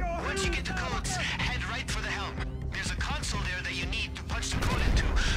Once you get the codes, head right for the helm. There's a console there that you need to punch the code into.